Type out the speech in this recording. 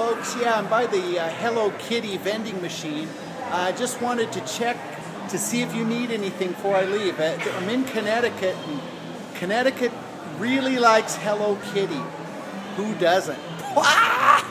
folks. Yeah, I'm by the uh, Hello Kitty vending machine. I uh, just wanted to check to see if you need anything before I leave. Uh, I'm in Connecticut, and Connecticut really likes Hello Kitty. Who doesn't?